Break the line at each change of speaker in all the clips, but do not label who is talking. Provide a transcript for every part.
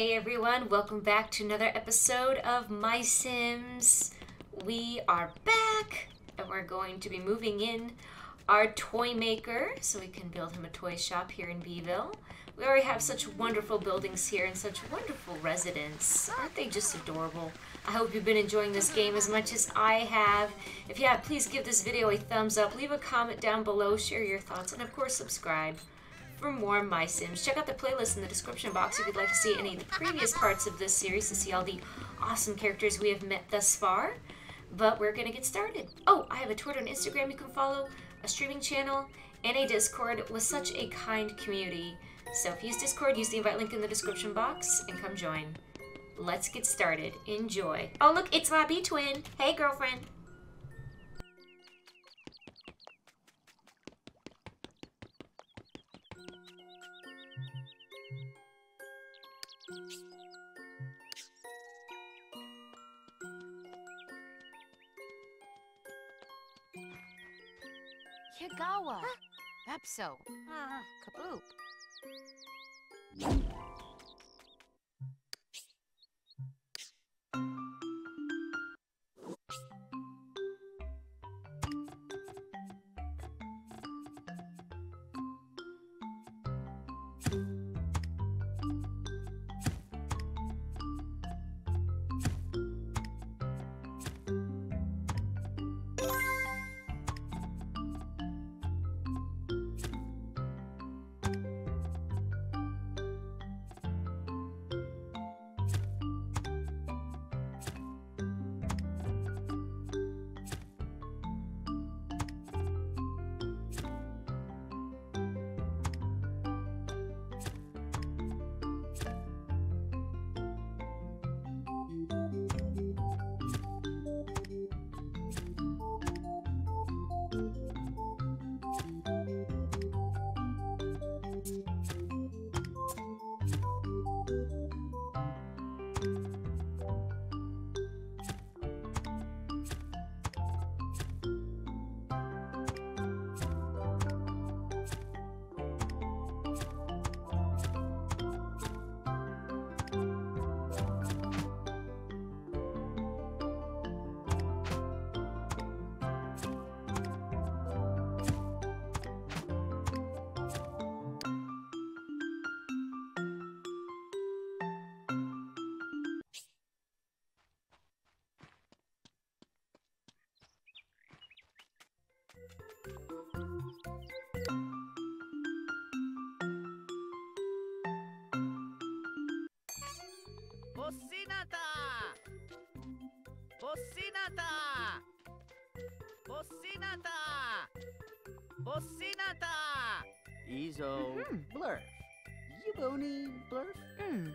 Hey everyone, welcome back to another episode of My Sims. We are back and we're going to be moving in our toy maker so we can build him a toy shop here in Beeville. We already have such wonderful buildings here and such wonderful residents. Aren't they just adorable? I hope you've been enjoying this game as much as I have. If you have, please give this video a thumbs up, leave a comment down below, share your thoughts, and of course subscribe for more My Sims. Check out the playlist in the description box if you'd like to see any of the previous parts of this series to see all the awesome characters we have met thus far. But we're going to get started. Oh, I have a Twitter and Instagram you can follow, a streaming channel, and a Discord with such a kind community. So if you use Discord, use the invite link in the description box and come join. Let's get started. Enjoy. Oh, look, it's my B-twin. Hey, girlfriend.
Higawa. Epso. Ah, Kaboop.
Bocinata! Bocinata! Bocinata! Ezo.
Mhm.
Blurf. Yuboni Blurf.
Mm.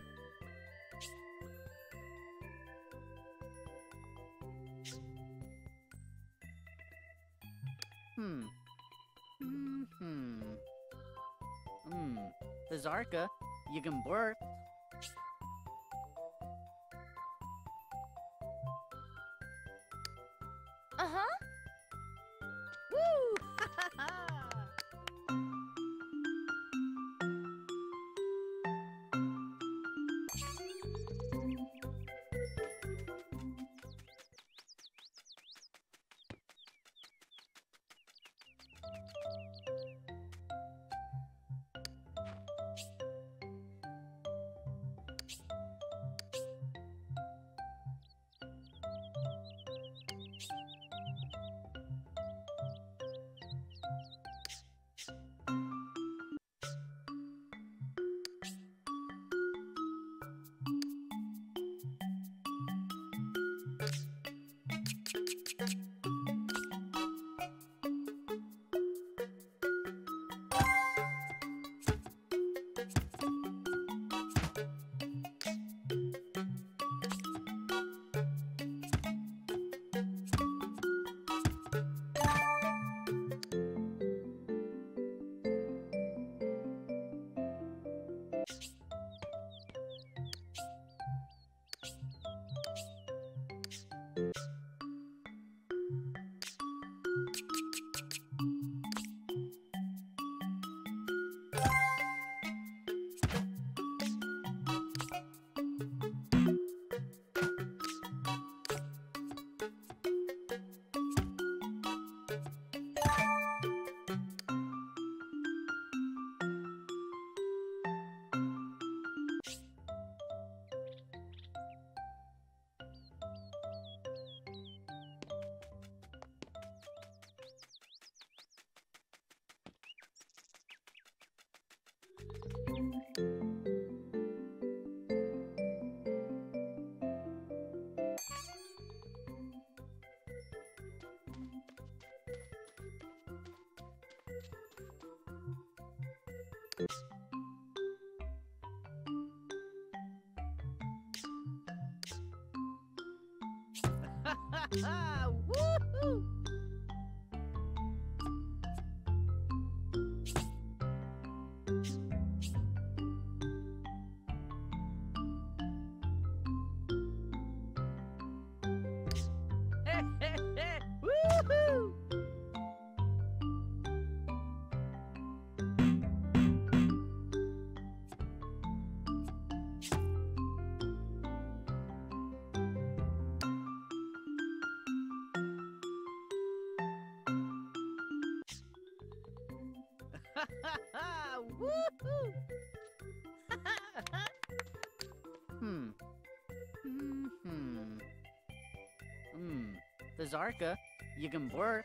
Hmm. Hmm. Hmm. Hmm. Zarka, you can blurf. Woohoo! Zarka, you can work.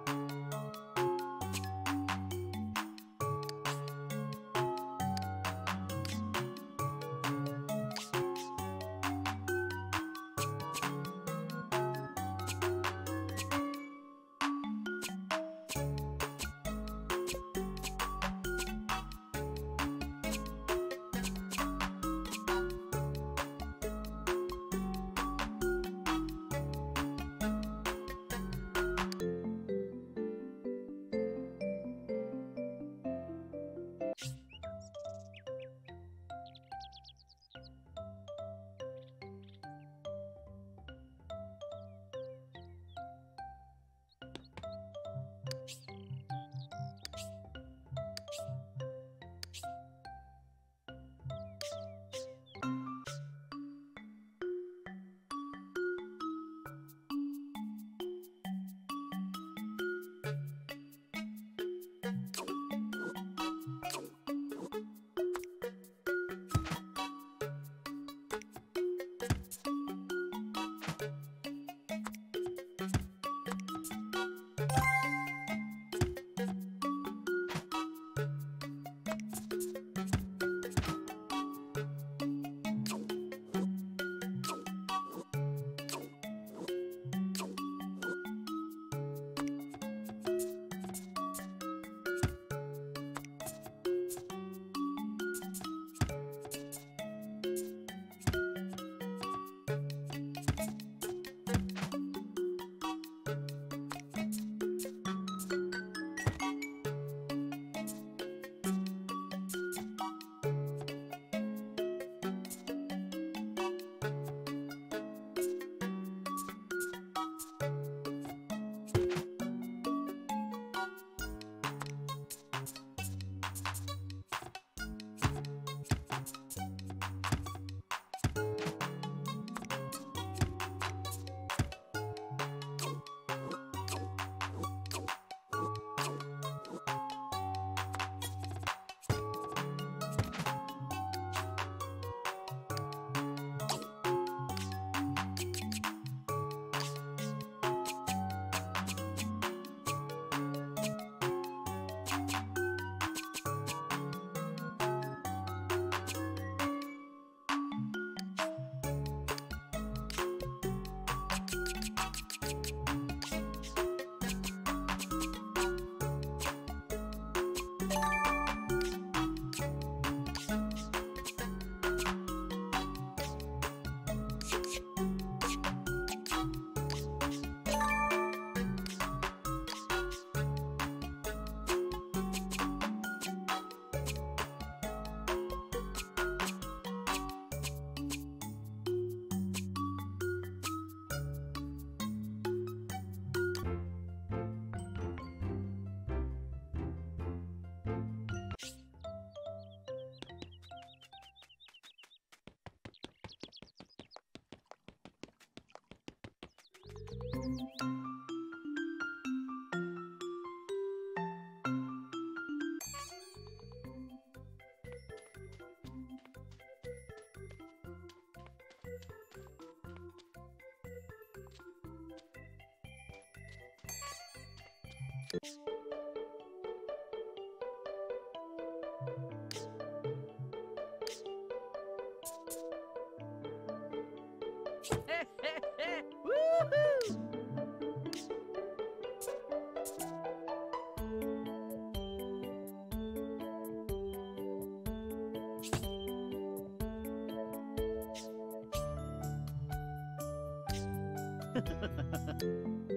Woohoo! Ha ha ha
ha
ha!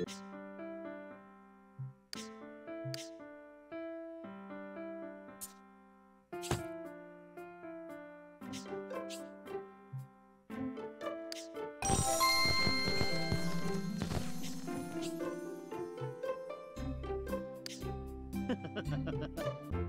Mm.
Nordle.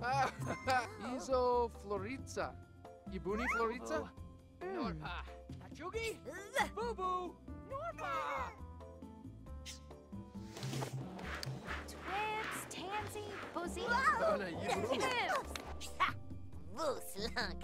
Ah, Izo Floritza. Ibuni Floritza?
Norpa. Tachugi? Boo boo. Norpa.
Twibs, Tansy, Boozy.
Ana Ibuni.
Twibs!
Woo, slunk.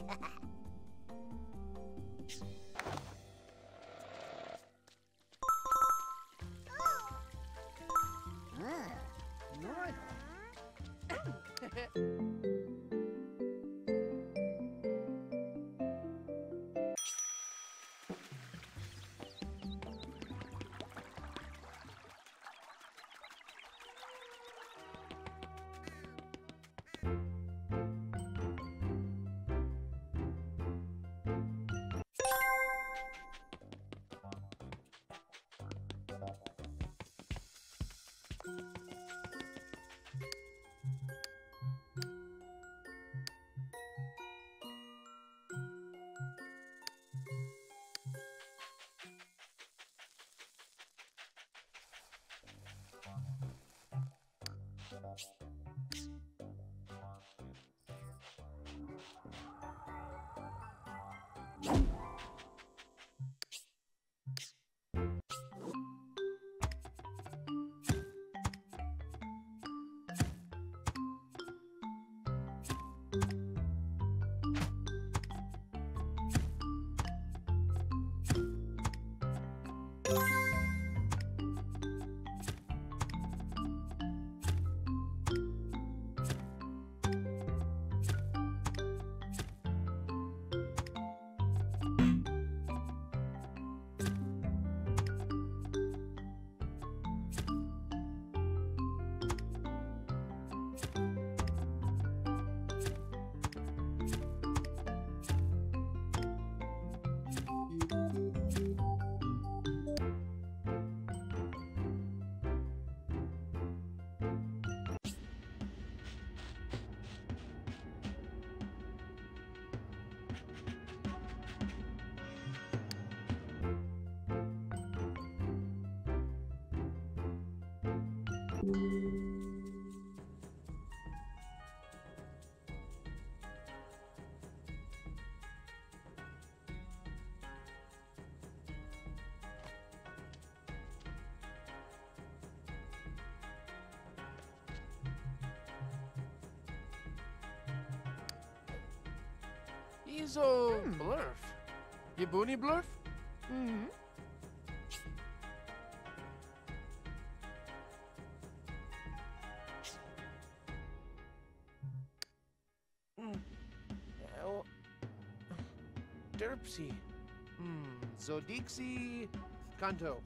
Izo Blurf. Ibuni Blurf?
Mm-hmm.
Derpsy. Hmm. Zodixi Kanto.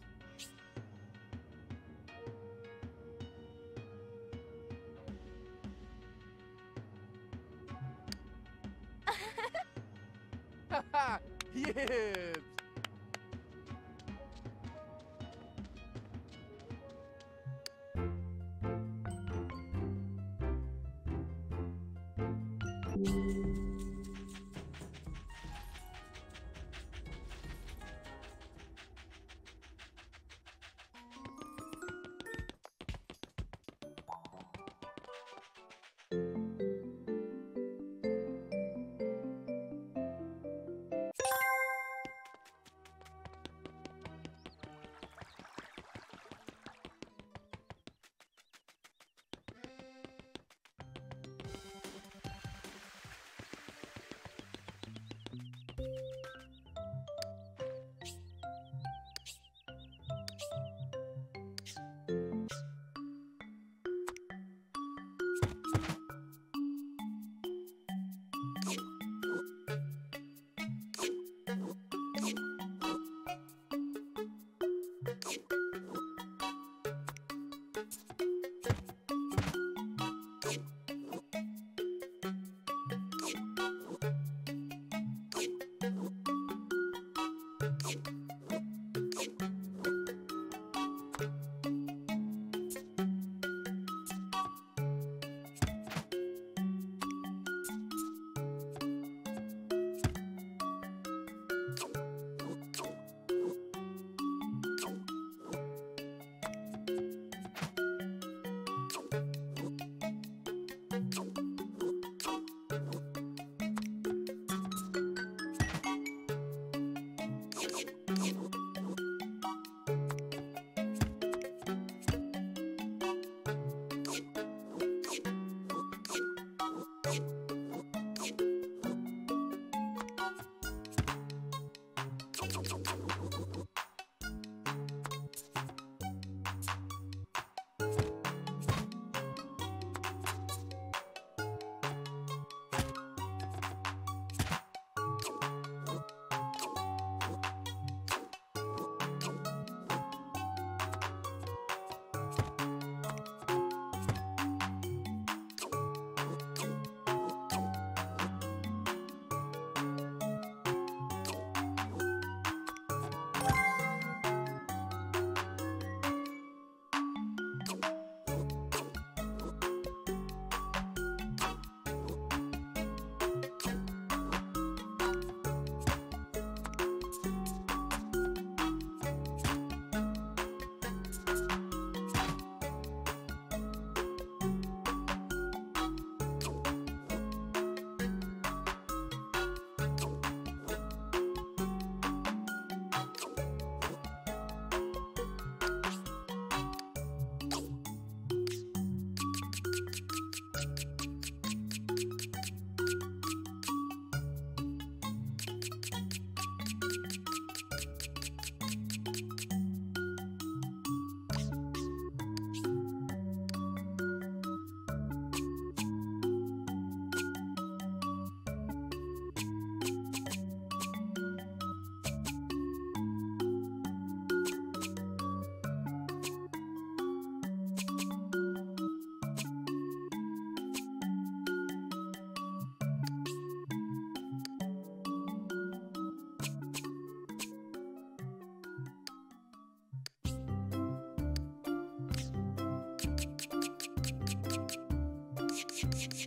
Chavadoo!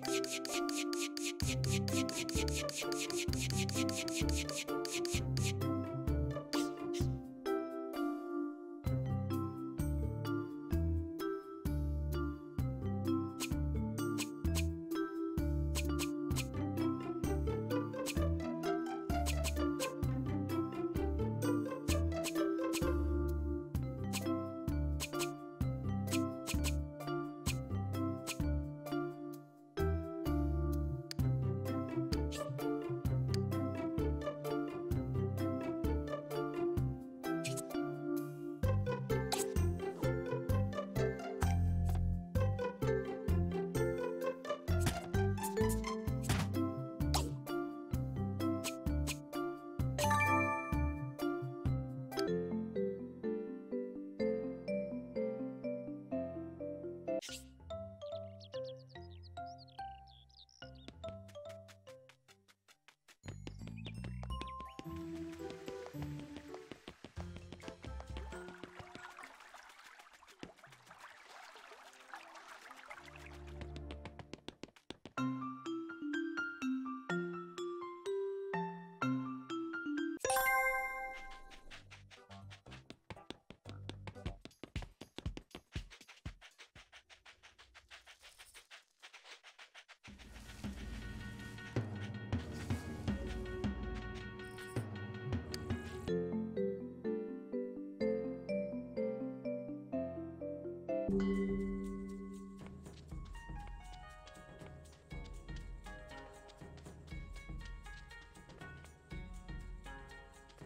Woohoo!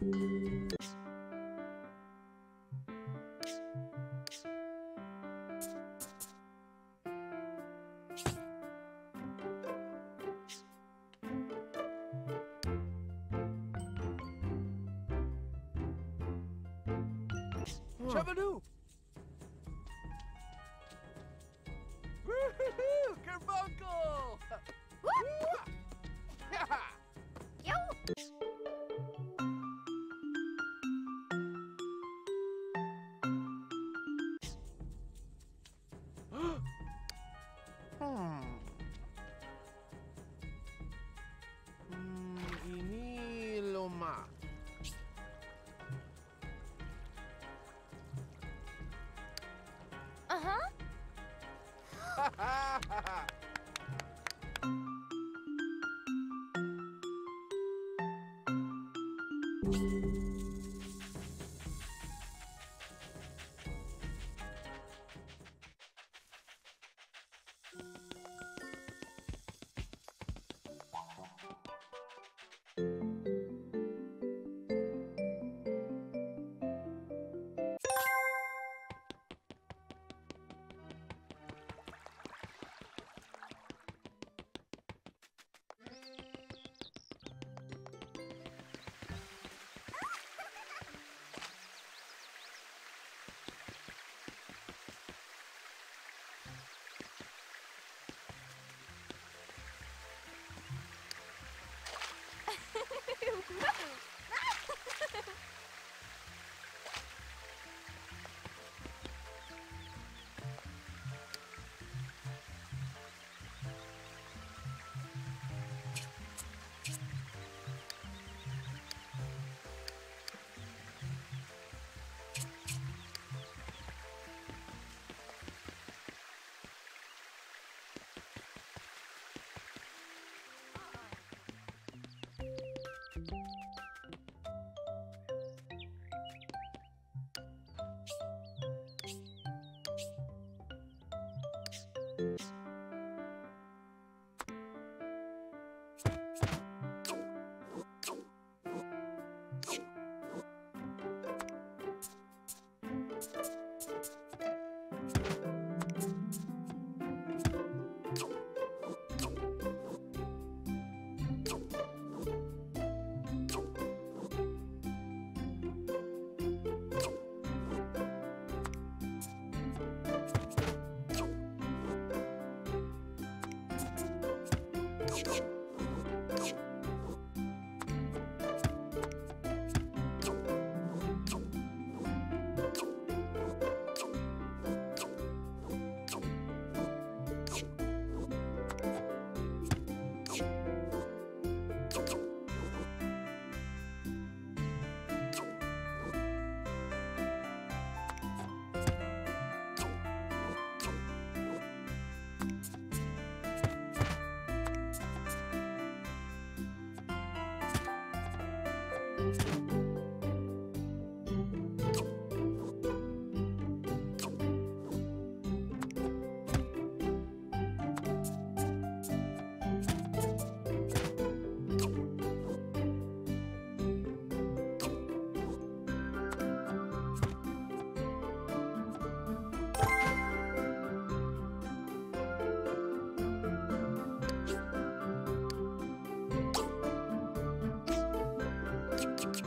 Carbuncle!
Yo!
hmm. Hmm, ini loma.
Uh-huh.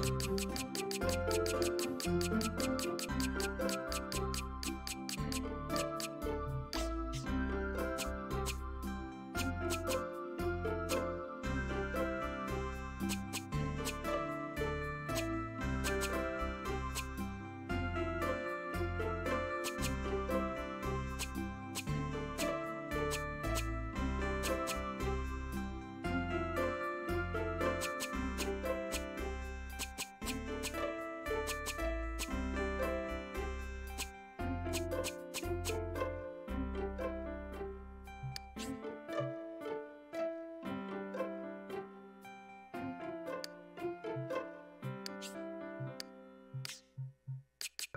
Thank you.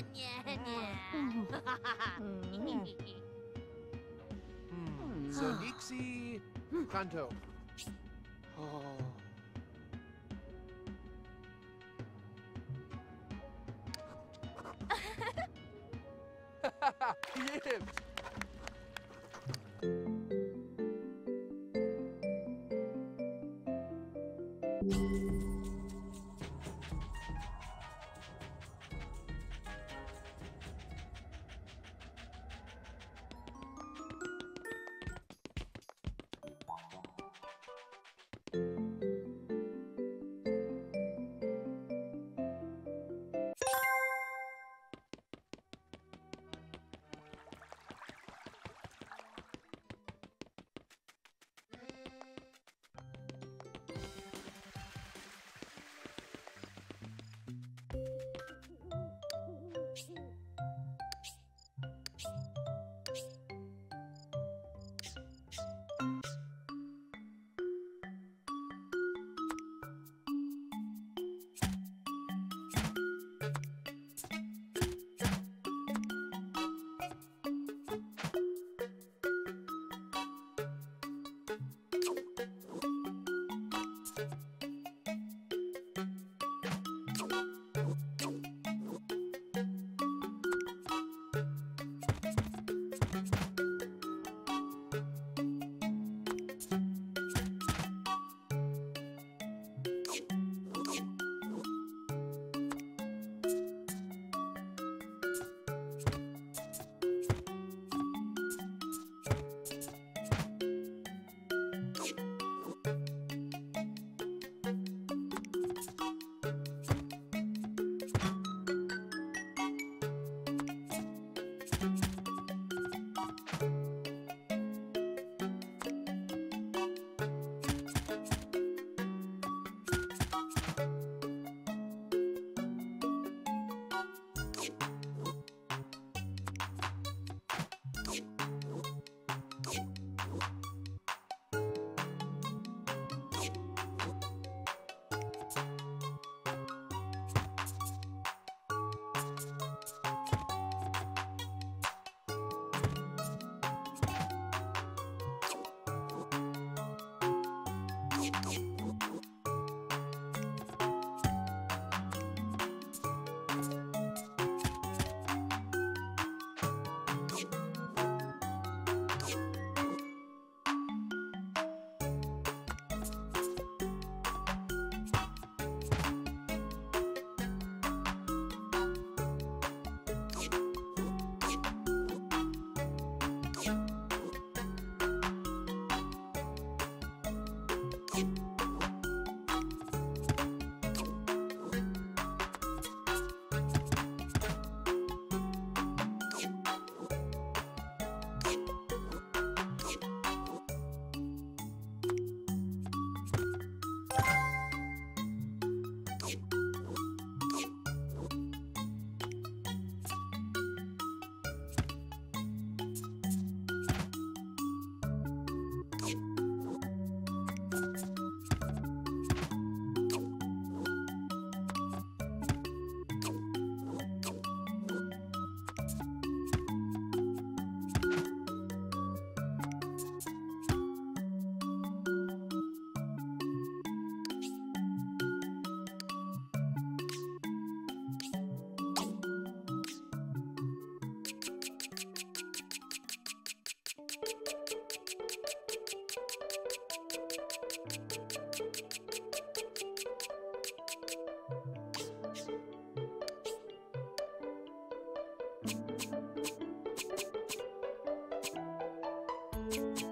Nya, nya.
Hmm. So Dixie Kanto. chip, chip.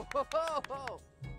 Ho, ho, ho,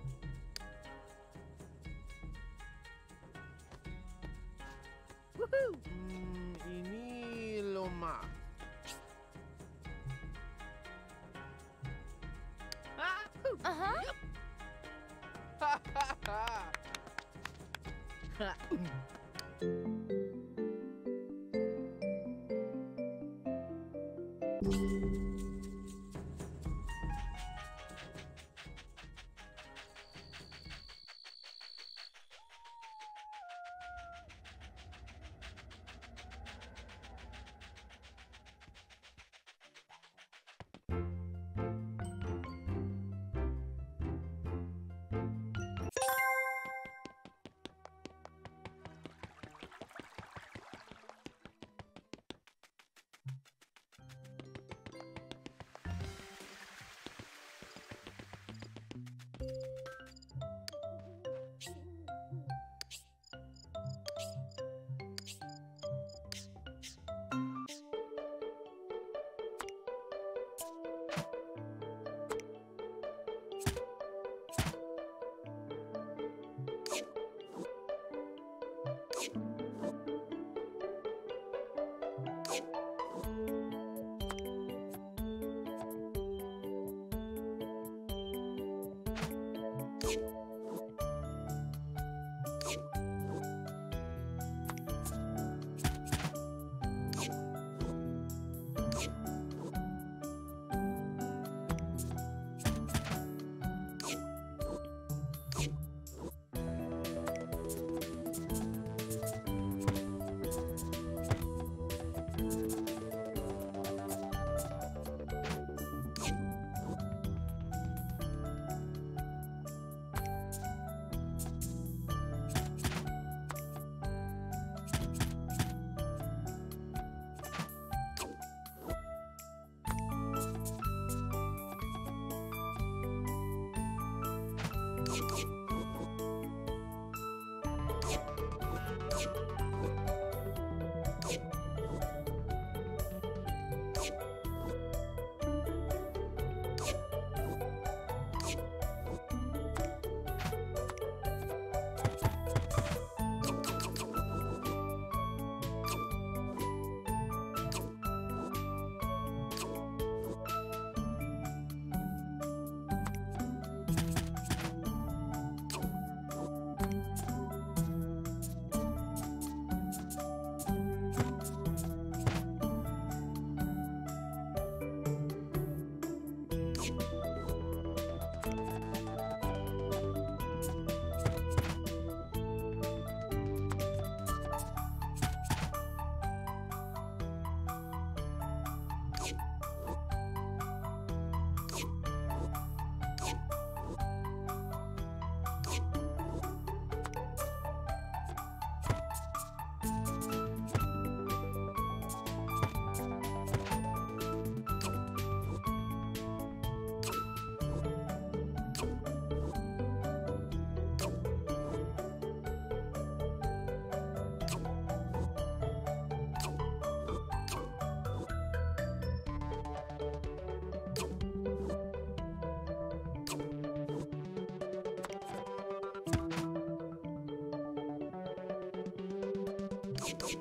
Quito.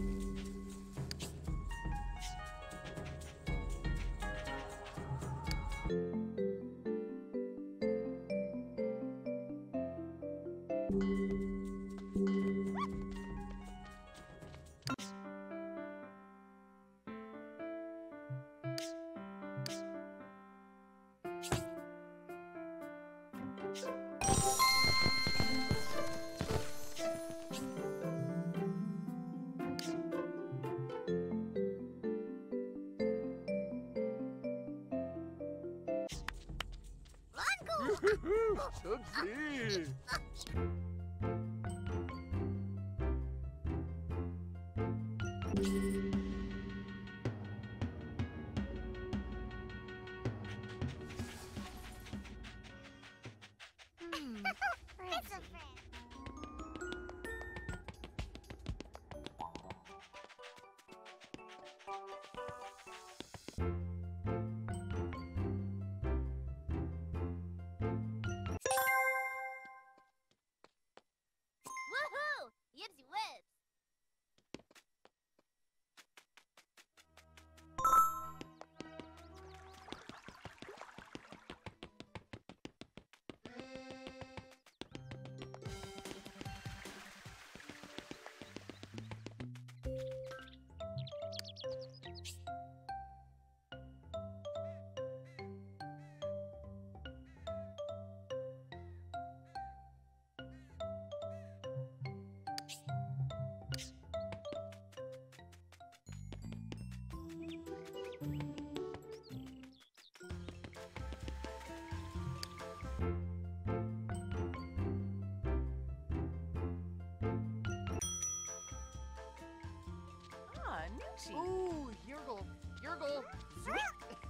Ooh, Yergle, Yergle.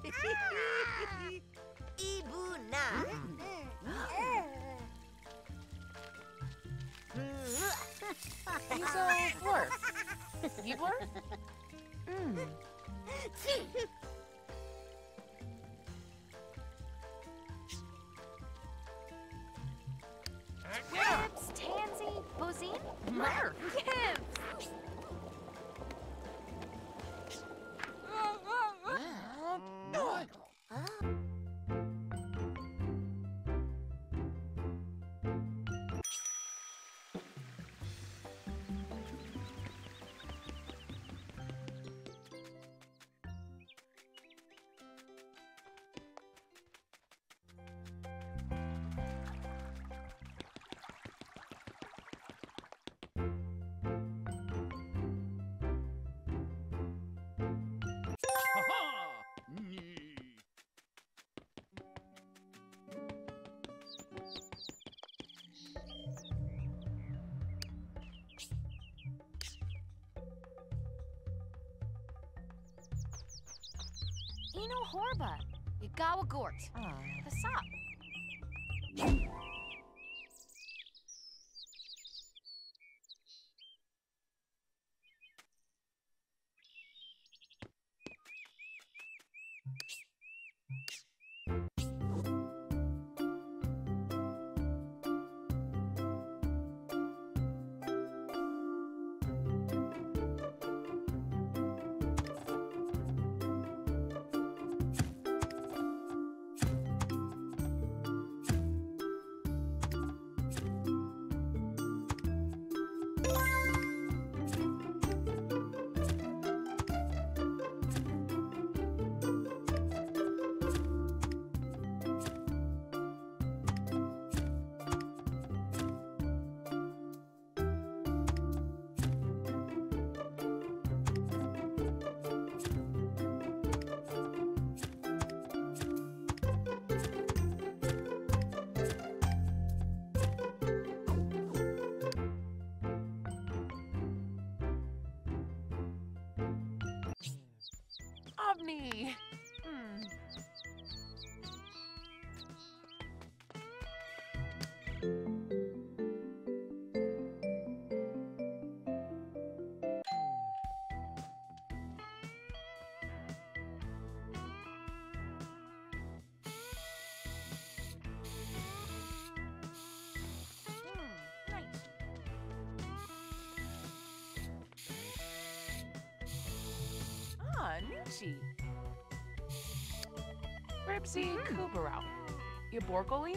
Ibuna.
Who's a blur? You blur? Mm.
Ino Horba, Igawa Gort,
Ah. me! Hmm. hmm ah, Nunchi nice. Ribsy. Mm. Ribsy Kubarao. Yaborgoli?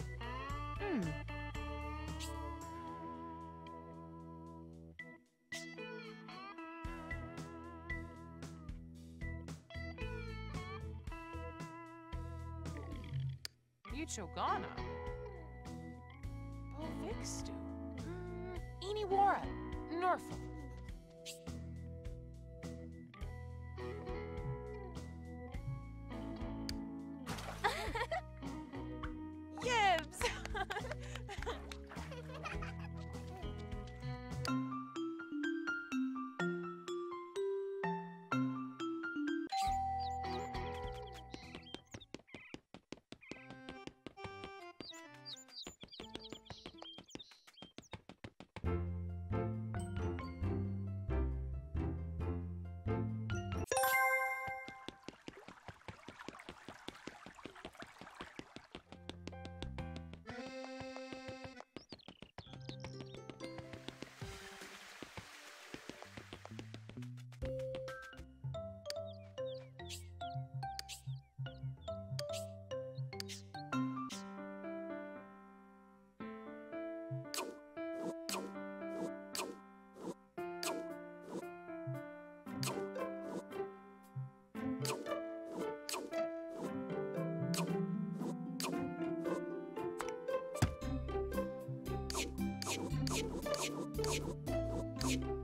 you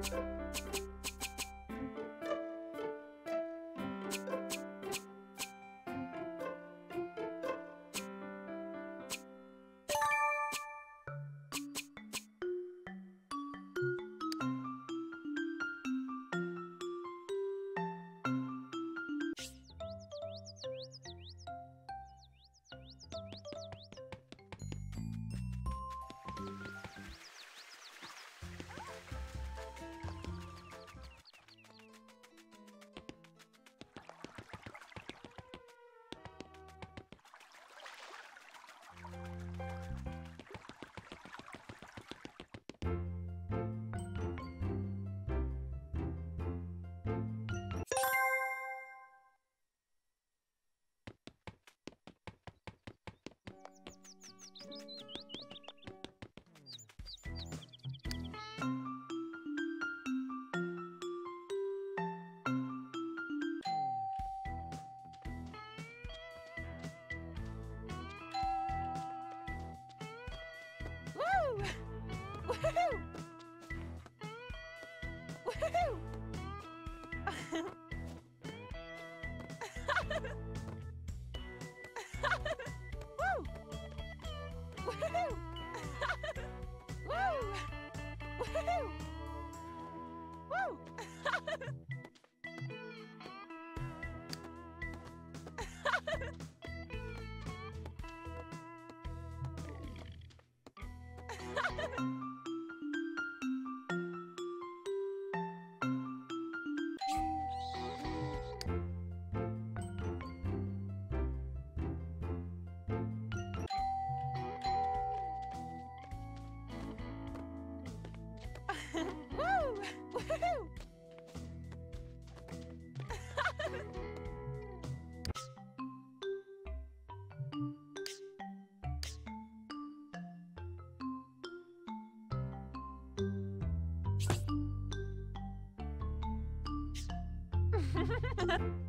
Thank mm -hmm. you. Woo! Woohoo! Ha ha ha!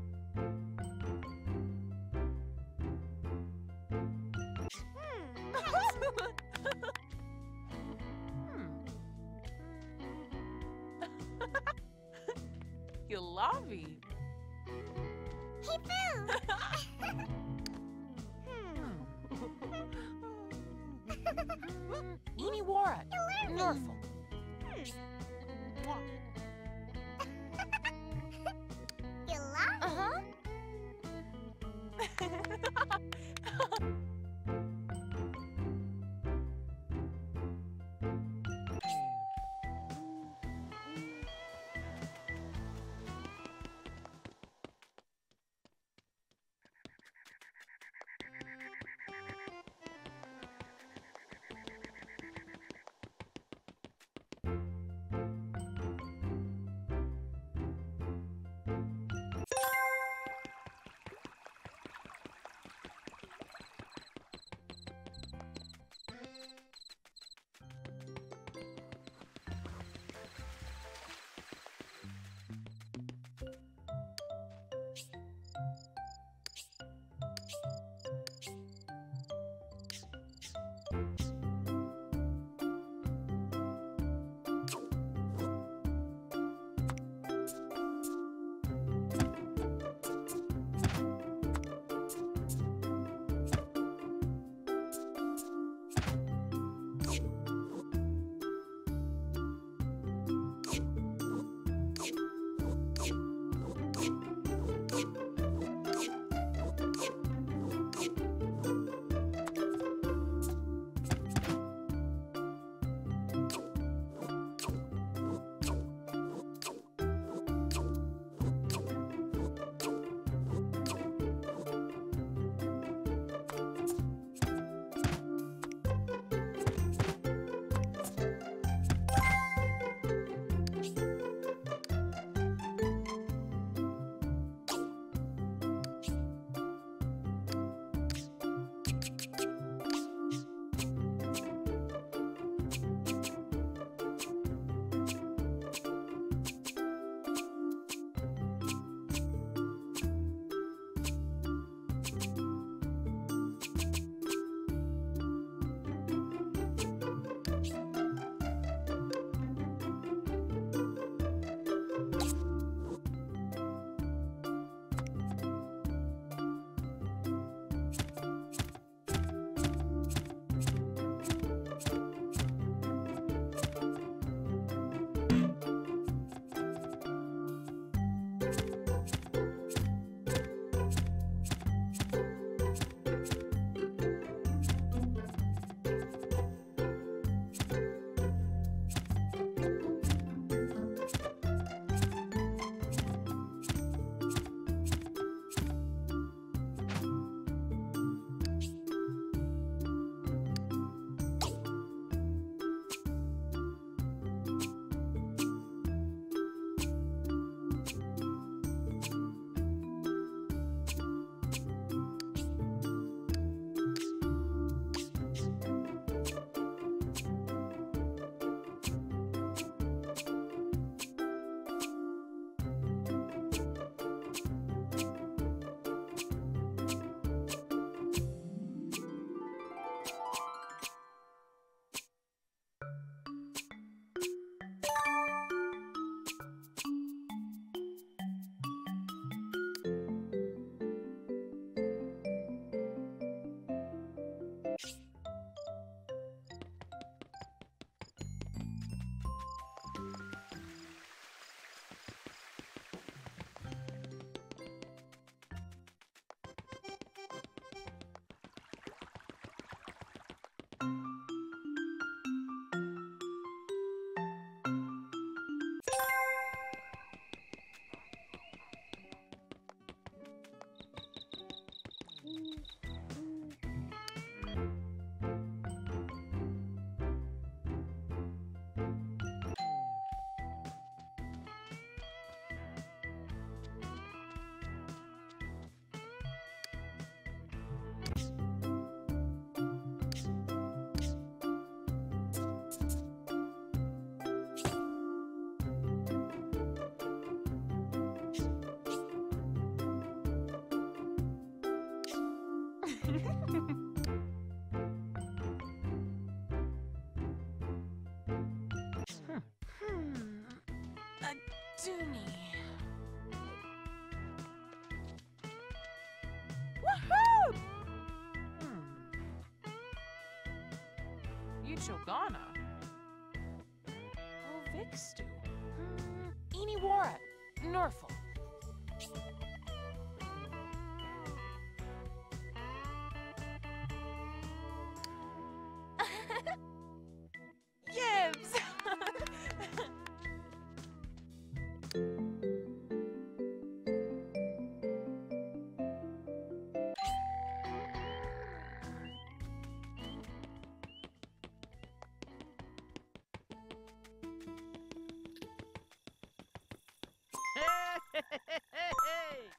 Hmm. Chogana.
Oh, Vixstu.
Mm, Eniwara. Norfolk.
hey, hey, hey.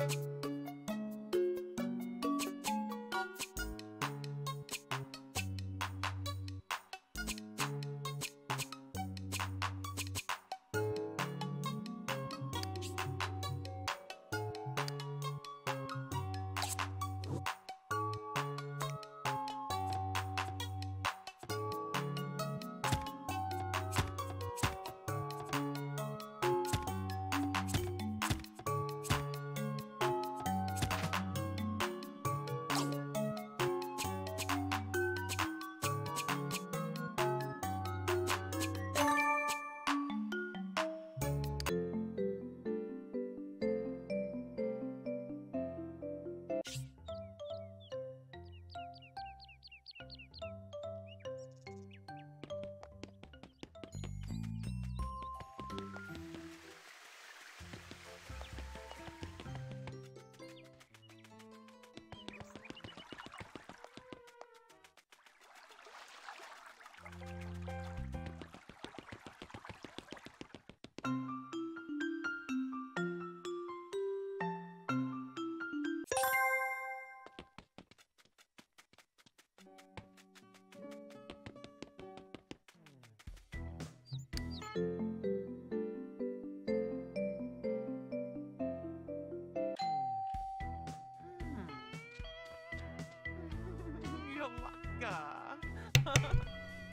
Do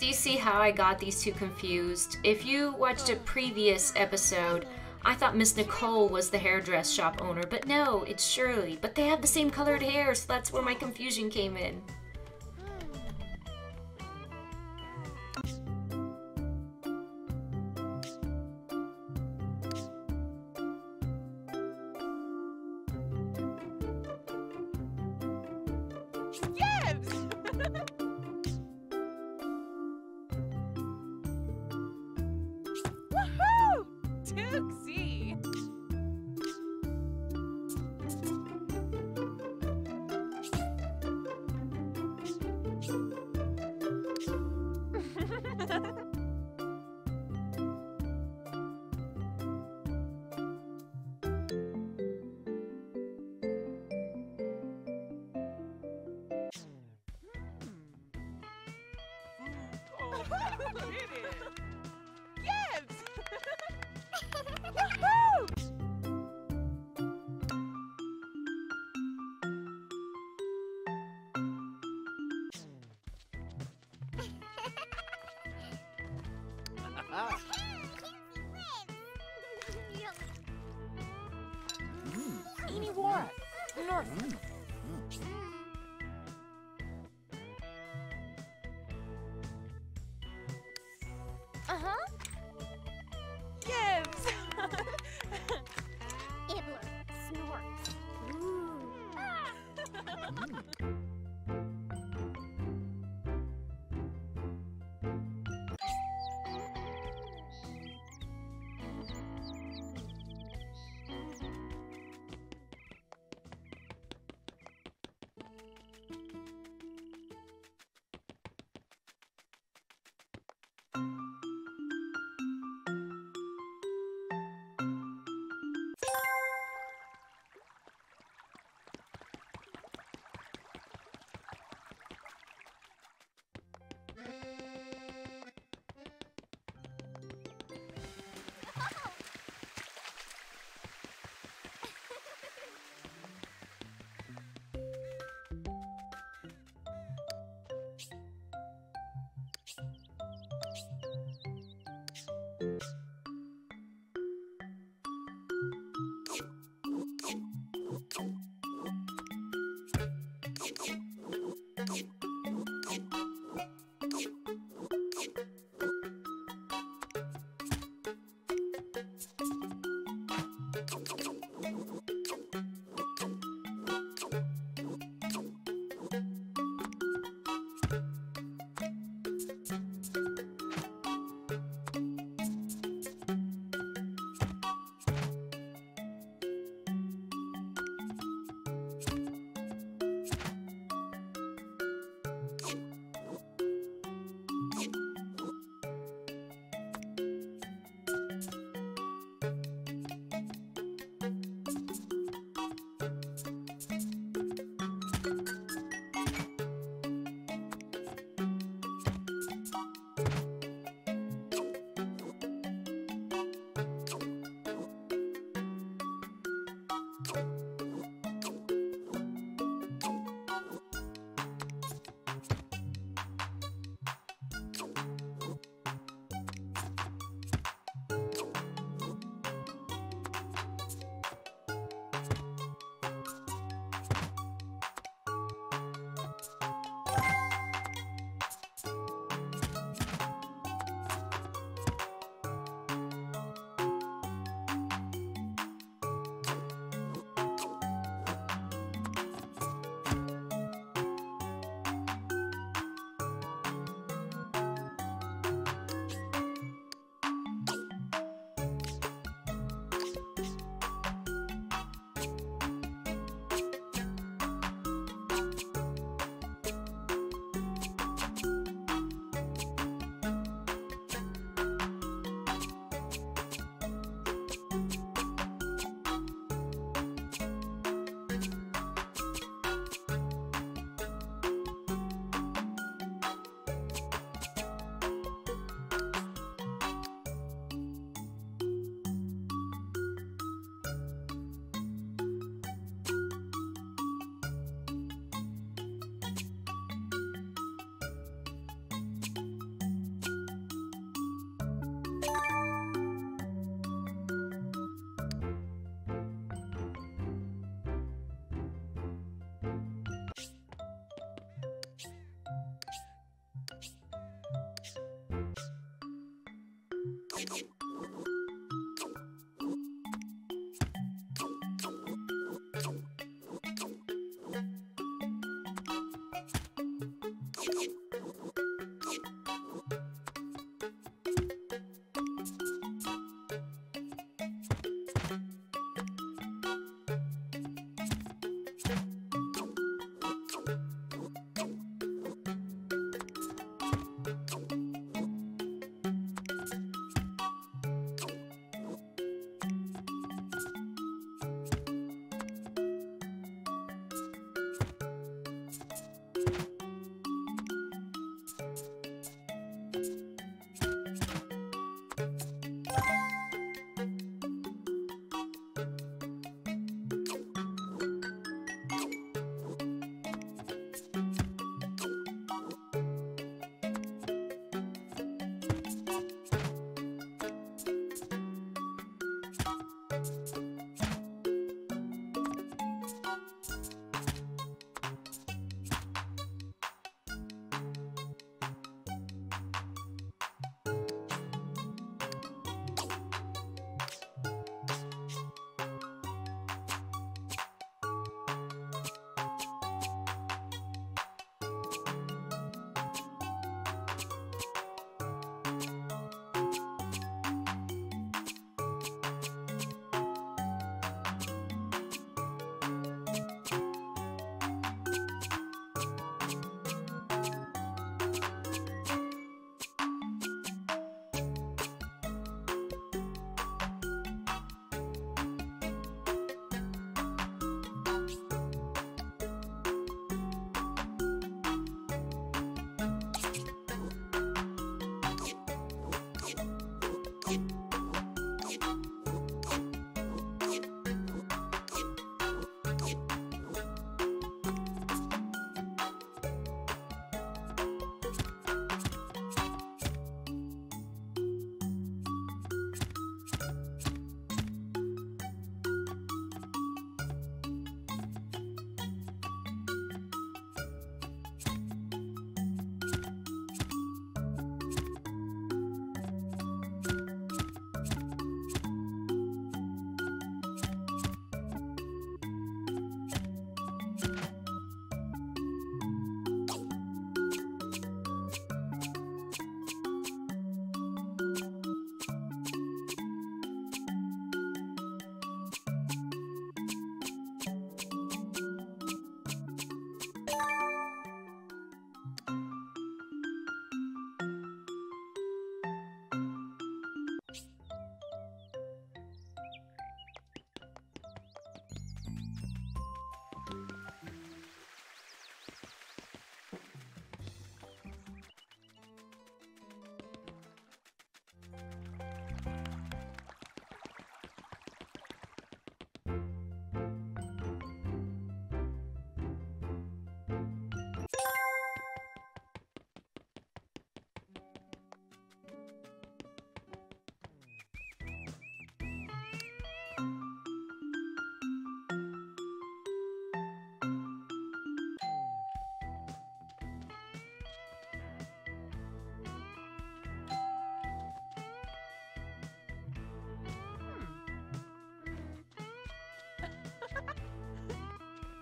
You see how I got these two confused? If you watched a previous episode, I thought Miss Nicole was the hairdress shop owner, but no, it's Shirley. But they have the same colored hair, so that's where my confusion came in.
Amy Wara,
mm.
North.
Mm.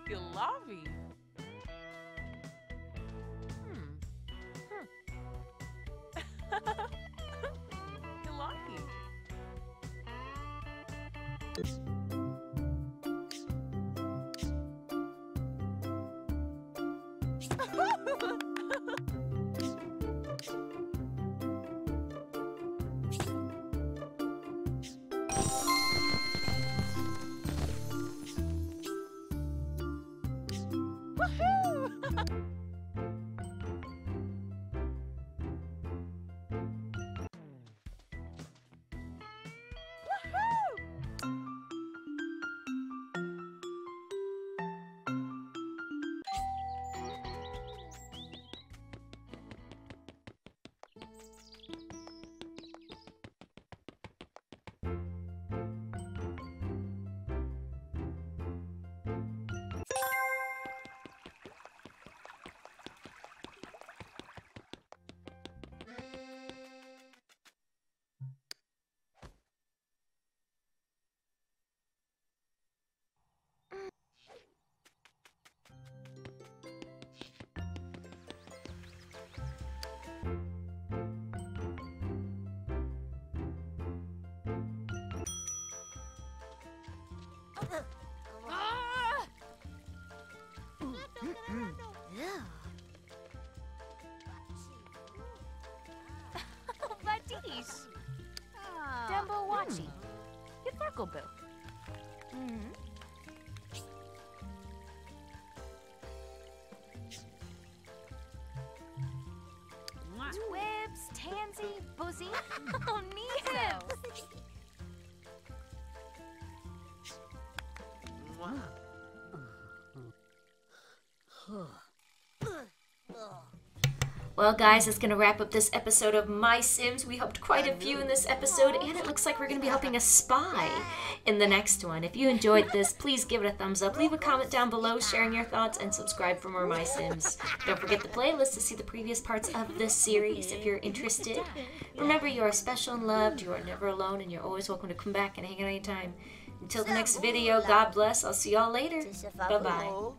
Gilavi.
Ladish. Dembo Wachi. Yitharkobu. Mm-hmm. Twibs,
Well, guys, that's going to wrap up this episode of My Sims. We helped quite a few in this episode, and it looks like we're going to be helping a spy in the next one. If you enjoyed this, please give it a thumbs up, leave a comment down below sharing your thoughts, and subscribe for more My Sims. Don't forget the playlist to see the previous parts of this series if you're interested. Remember, you are special and loved, you are never alone, and you're always welcome to come back and hang out anytime. Until the next video, God bless. I'll see y'all later. Bye bye.